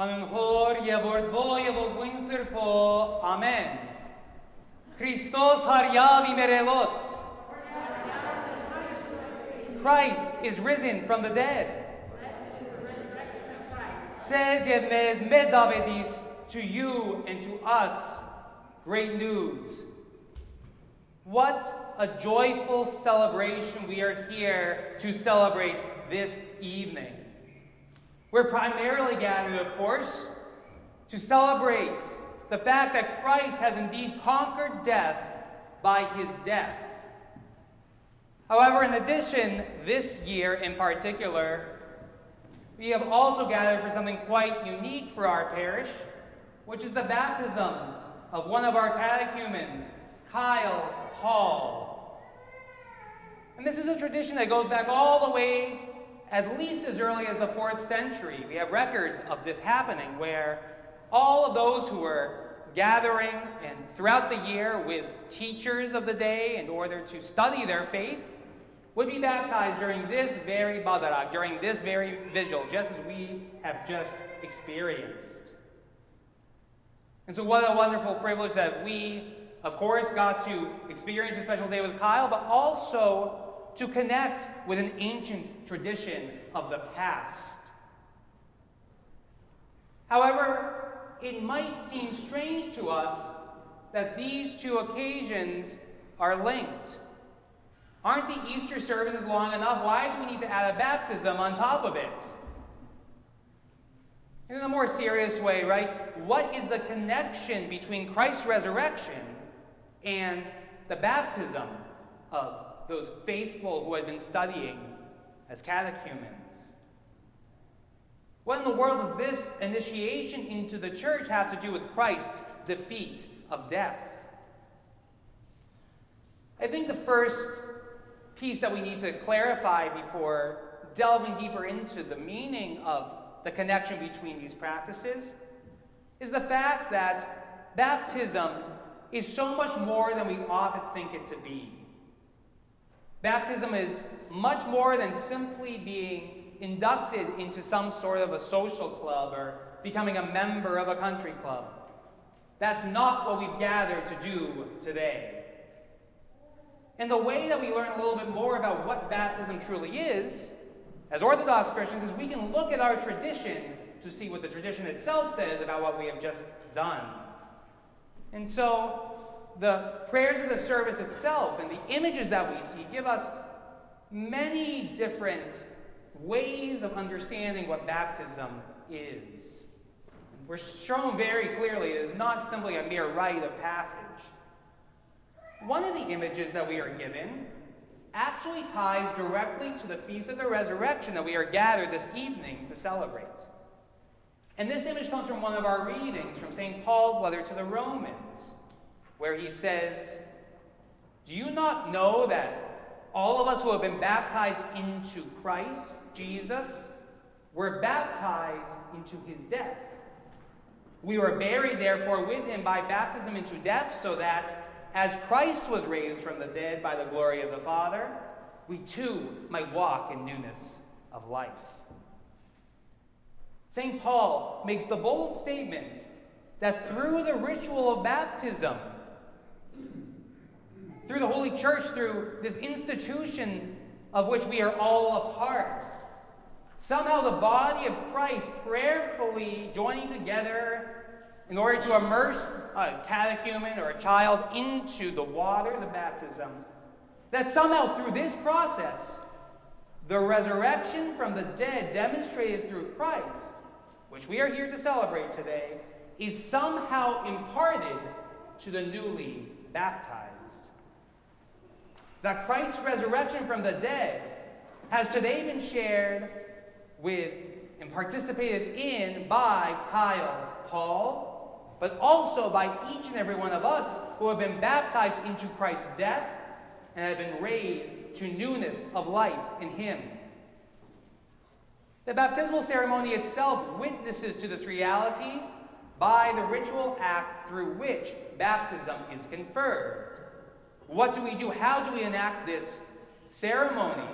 Hor yevord vo yevol gwinser po. Amen. Christos har yavi merelots. Christ is risen from the dead. Says Yevmez Medzavedis to you and to us, great news. What a joyful celebration we are here to celebrate this evening. We're primarily gathered, of course, to celebrate the fact that Christ has indeed conquered death by his death. However, in addition, this year in particular, we have also gathered for something quite unique for our parish, which is the baptism of one of our catechumens, Kyle Hall. And this is a tradition that goes back all the way at least as early as the fourth century. We have records of this happening where all of those who were gathering and throughout the year with teachers of the day in order to study their faith would be baptized during this very badarak, during this very vigil, just as we have just experienced. And so what a wonderful privilege that we, of course, got to experience a special day with Kyle, but also to connect with an ancient tradition of the past. However, it might seem strange to us that these two occasions are linked. Aren't the Easter services long enough? Why do we need to add a baptism on top of it? In a more serious way, right? What is the connection between Christ's resurrection and the baptism of those faithful who had been studying as catechumens. What in the world does this initiation into the church have to do with Christ's defeat of death? I think the first piece that we need to clarify before delving deeper into the meaning of the connection between these practices is the fact that baptism is so much more than we often think it to be. Baptism is much more than simply being inducted into some sort of a social club or becoming a member of a country club. That's not what we've gathered to do today. And the way that we learn a little bit more about what baptism truly is, as Orthodox Christians, is we can look at our tradition to see what the tradition itself says about what we have just done. And so, the prayers of the service itself and the images that we see give us many different ways of understanding what baptism is. We're shown very clearly it is not simply a mere rite of passage. One of the images that we are given actually ties directly to the Feast of the Resurrection that we are gathered this evening to celebrate. And this image comes from one of our readings from St. Paul's letter to the Romans where he says, Do you not know that all of us who have been baptized into Christ, Jesus, were baptized into his death? We were buried, therefore, with him by baptism into death, so that as Christ was raised from the dead by the glory of the Father, we too might walk in newness of life. St. Paul makes the bold statement that through the ritual of baptism, Church, through this institution of which we are all a part. Somehow the body of Christ prayerfully joining together in order to immerse a catechumen or a child into the waters of baptism. That somehow through this process, the resurrection from the dead demonstrated through Christ, which we are here to celebrate today, is somehow imparted to the newly baptized that Christ's resurrection from the dead has today been shared with and participated in by Kyle Paul, but also by each and every one of us who have been baptized into Christ's death and have been raised to newness of life in Him. The baptismal ceremony itself witnesses to this reality by the ritual act through which baptism is conferred. What do we do? How do we enact this ceremony?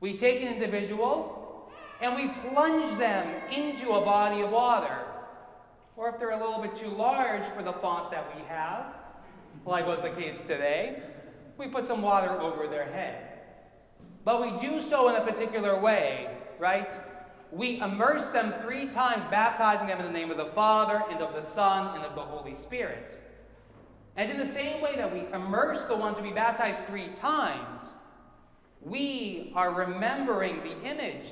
We take an individual and we plunge them into a body of water. Or if they're a little bit too large for the font that we have, like was the case today, we put some water over their head. But we do so in a particular way, right? We immerse them three times, baptizing them in the name of the Father, and of the Son, and of the Holy Spirit. And in the same way that we immerse the one to be baptized three times, we are remembering the image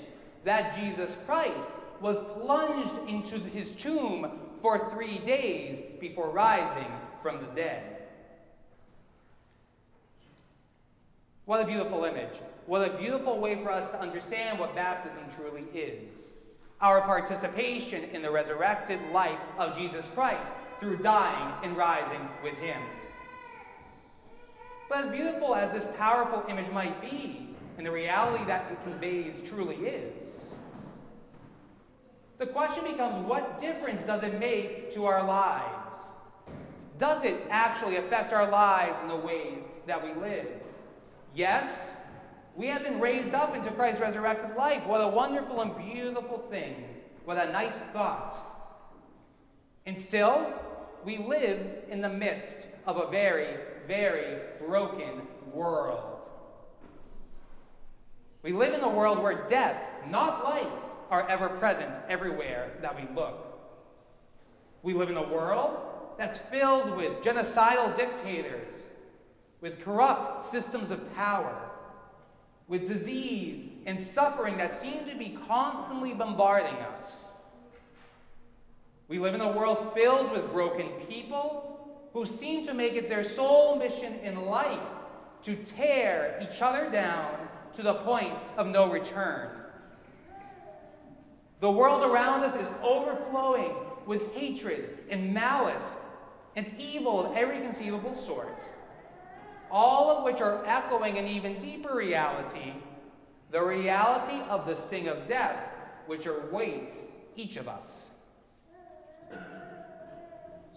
that Jesus Christ was plunged into his tomb for three days before rising from the dead. What a beautiful image. What a beautiful way for us to understand what baptism truly is. Our participation in the resurrected life of Jesus Christ through dying and rising with him. But as beautiful as this powerful image might be, and the reality that it conveys truly is, the question becomes what difference does it make to our lives? Does it actually affect our lives in the ways that we live? Yes, we have been raised up into Christ's resurrected life. What a wonderful and beautiful thing. What a nice thought. And still, we live in the midst of a very, very broken world. We live in a world where death, not life, are ever present everywhere that we look. We live in a world that's filled with genocidal dictators, with corrupt systems of power, with disease and suffering that seem to be constantly bombarding us. We live in a world filled with broken people who seem to make it their sole mission in life to tear each other down to the point of no return. The world around us is overflowing with hatred and malice and evil of every conceivable sort, all of which are echoing an even deeper reality the reality of the sting of death, which awaits each of us.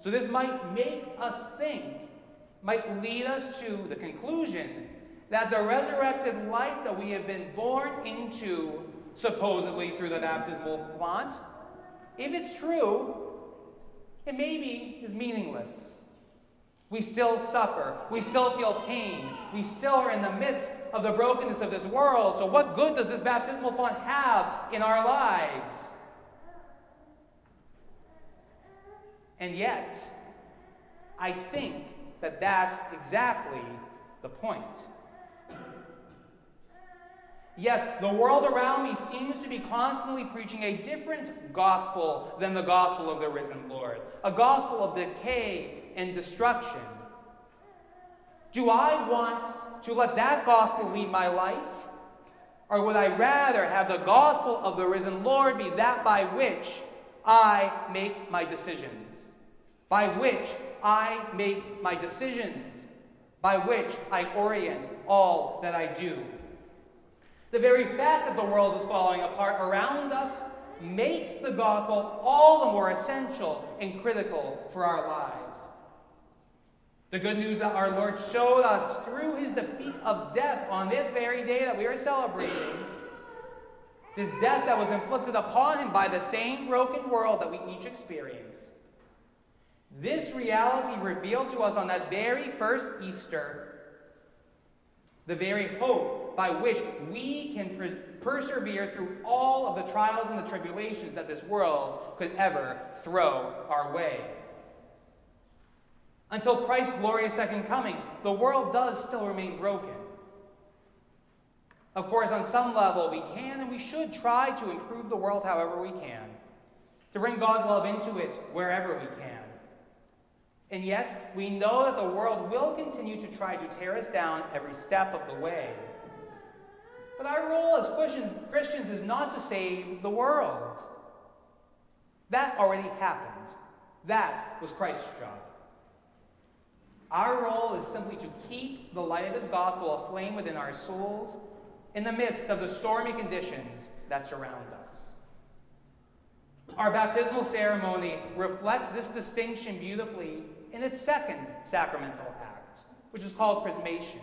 So, this might make us think, might lead us to the conclusion that the resurrected life that we have been born into supposedly through the baptismal font, if it's true, it maybe is meaningless. We still suffer. We still feel pain. We still are in the midst of the brokenness of this world. So, what good does this baptismal font have in our lives? And yet, I think that that's exactly the point. Yes, the world around me seems to be constantly preaching a different gospel than the gospel of the risen Lord, a gospel of decay and destruction. Do I want to let that gospel lead my life? Or would I rather have the gospel of the risen Lord be that by which I make my decisions? By which I make my decisions? By which I orient all that I do? The very fact that the world is falling apart around us makes the gospel all the more essential and critical for our lives. The good news that our Lord showed us through his defeat of death on this very day that we are celebrating, this death that was inflicted upon him by the same broken world that we each experience. This reality revealed to us on that very first Easter the very hope by which we can per persevere through all of the trials and the tribulations that this world could ever throw our way. Until Christ's glorious second coming, the world does still remain broken. Of course, on some level, we can and we should try to improve the world however we can, to bring God's love into it wherever we can. And yet, we know that the world will continue to try to tear us down every step of the way. But our role as Christians, is not to save the world. That already happened. That was Christ's job. Our role is simply to keep the light of his gospel aflame within our souls in the midst of the stormy conditions that surround us. Our baptismal ceremony reflects this distinction beautifully in its second sacramental act, which is called chrismation.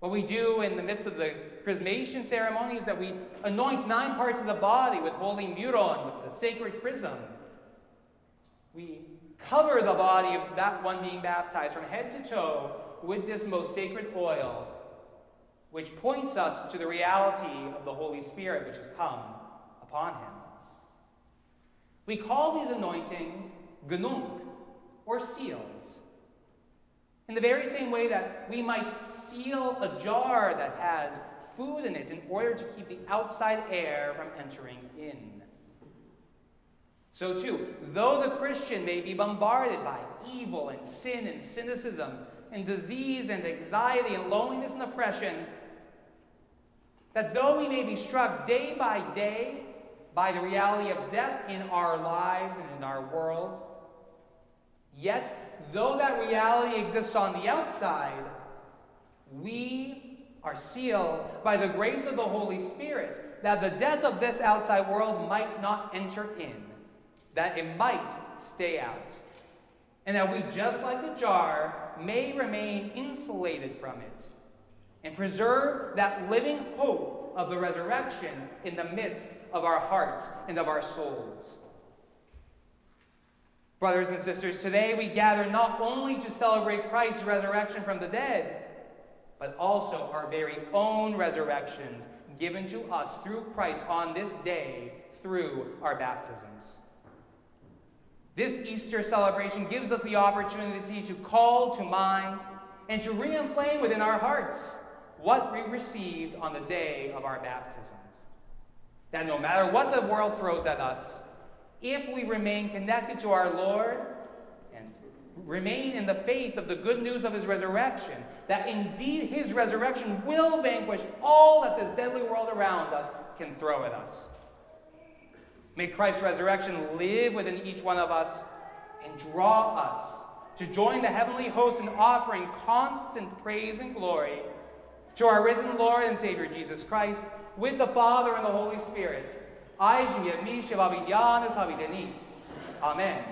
What we do in the midst of the chrismation ceremony is that we anoint nine parts of the body with holy muron, with the sacred chrism. We cover the body of that one being baptized from head to toe with this most sacred oil, which points us to the reality of the Holy Spirit which has come upon him. We call these anointings gnunk, or seals. In the very same way that we might seal a jar that has food in it in order to keep the outside air from entering in. So, too, though the Christian may be bombarded by evil and sin and cynicism and disease and anxiety and loneliness and oppression, that though we may be struck day by day by the reality of death in our lives and in our worlds, yet, though that reality exists on the outside, we are sealed by the grace of the Holy Spirit that the death of this outside world might not enter in that it might stay out, and that we, just like the jar, may remain insulated from it and preserve that living hope of the resurrection in the midst of our hearts and of our souls. Brothers and sisters, today we gather not only to celebrate Christ's resurrection from the dead, but also our very own resurrections given to us through Christ on this day through our baptisms. This Easter celebration gives us the opportunity to call to mind and to reinflame within our hearts what we received on the day of our baptisms. That no matter what the world throws at us, if we remain connected to our Lord and remain in the faith of the good news of his resurrection, that indeed his resurrection will vanquish all that this deadly world around us can throw at us. May Christ's resurrection live within each one of us and draw us to join the heavenly host in offering constant praise and glory to our risen Lord and Savior Jesus Christ with the Father and the Holy Spirit. Amen.